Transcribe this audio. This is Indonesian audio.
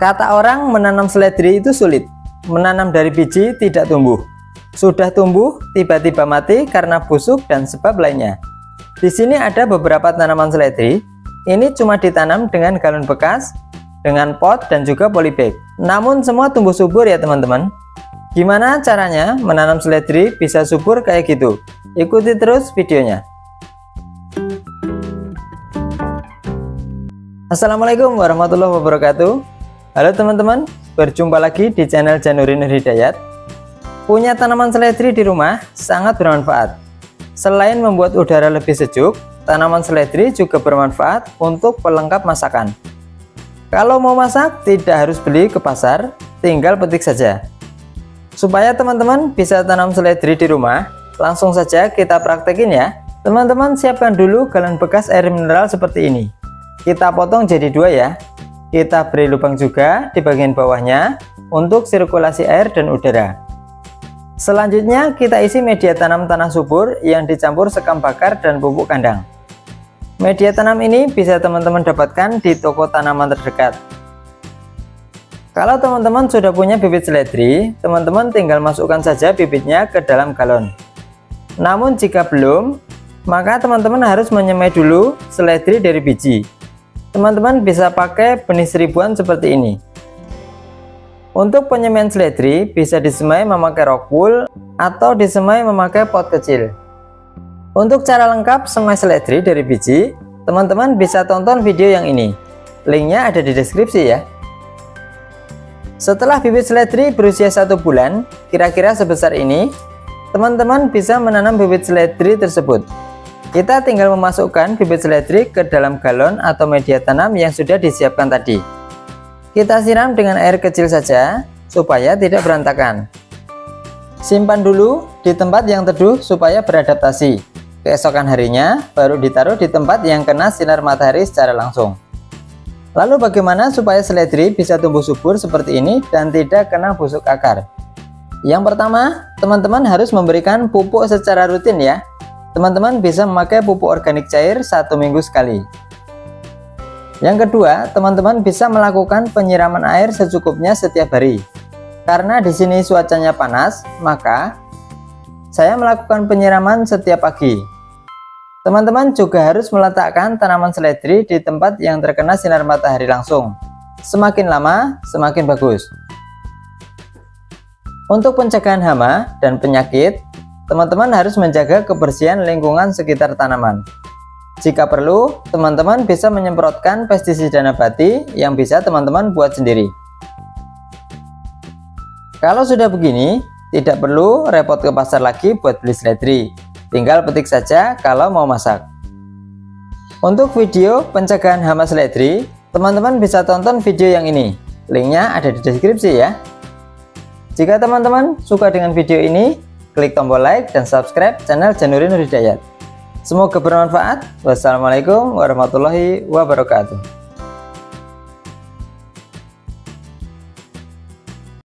Kata orang menanam seledri itu sulit. Menanam dari biji tidak tumbuh. Sudah tumbuh, tiba-tiba mati karena busuk dan sebab lainnya. Di sini ada beberapa tanaman seledri. Ini cuma ditanam dengan galon bekas, dengan pot dan juga polybag. Namun semua tumbuh subur ya teman-teman. Gimana caranya menanam seledri bisa subur kayak gitu? Ikuti terus videonya. Assalamualaikum warahmatullahi wabarakatuh Halo teman-teman, berjumpa lagi di channel Januri Nur Hidayat. Punya tanaman seledri di rumah sangat bermanfaat. Selain membuat udara lebih sejuk, tanaman seledri juga bermanfaat untuk pelengkap masakan. Kalau mau masak, tidak harus beli ke pasar, tinggal petik saja. Supaya teman-teman bisa tanam seledri di rumah, langsung saja kita praktekin ya. Teman-teman siapkan dulu galon bekas air mineral seperti ini. Kita potong jadi dua ya kita beri lubang juga di bagian bawahnya untuk sirkulasi air dan udara. Selanjutnya kita isi media tanam tanah subur yang dicampur sekam bakar dan pupuk kandang. Media tanam ini bisa teman-teman dapatkan di toko tanaman terdekat. Kalau teman-teman sudah punya bibit seledri teman-teman tinggal masukkan saja bibitnya ke dalam galon. Namun jika belum maka teman-teman harus menyemai dulu seledri dari biji teman-teman bisa pakai benih seribuan seperti ini. Untuk penyemaian seledri bisa disemai memakai rock wool atau disemai memakai pot kecil. Untuk cara lengkap semai seledri dari biji. Teman-teman bisa tonton video yang ini. Linknya ada di deskripsi ya. Setelah bibit seledri berusia satu bulan kira-kira sebesar ini teman-teman bisa menanam bibit seledri tersebut kita tinggal memasukkan bibit seledri ke dalam galon atau media tanam yang sudah disiapkan tadi. Kita siram dengan air kecil saja supaya tidak berantakan. Simpan dulu di tempat yang teduh supaya beradaptasi. Keesokan harinya baru ditaruh di tempat yang kena sinar matahari secara langsung. Lalu bagaimana supaya seledri bisa tumbuh subur seperti ini dan tidak kena busuk akar? Yang pertama, teman-teman harus memberikan pupuk secara rutin ya teman-teman bisa memakai pupuk organik cair satu minggu sekali. Yang kedua, teman-teman bisa melakukan penyiraman air secukupnya setiap hari. Karena di sini cuacanya panas, maka saya melakukan penyiraman setiap pagi. Teman-teman juga harus meletakkan tanaman seledri di tempat yang terkena sinar matahari langsung. Semakin lama, semakin bagus. Untuk pencegahan hama dan penyakit, teman-teman harus menjaga kebersihan lingkungan sekitar tanaman. Jika perlu, teman-teman bisa menyemprotkan pestisida nabati yang bisa teman-teman buat sendiri. Kalau sudah begini, tidak perlu repot ke pasar lagi buat beli seledri. Tinggal petik saja kalau mau masak. Untuk video pencegahan hama seledri, teman-teman bisa tonton video yang ini. Linknya ada di deskripsi ya. Jika teman-teman suka dengan video ini, klik tombol like dan subscribe channel Januri Nur Hidayat. Semoga bermanfaat. Wassalamualaikum warahmatullahi wabarakatuh.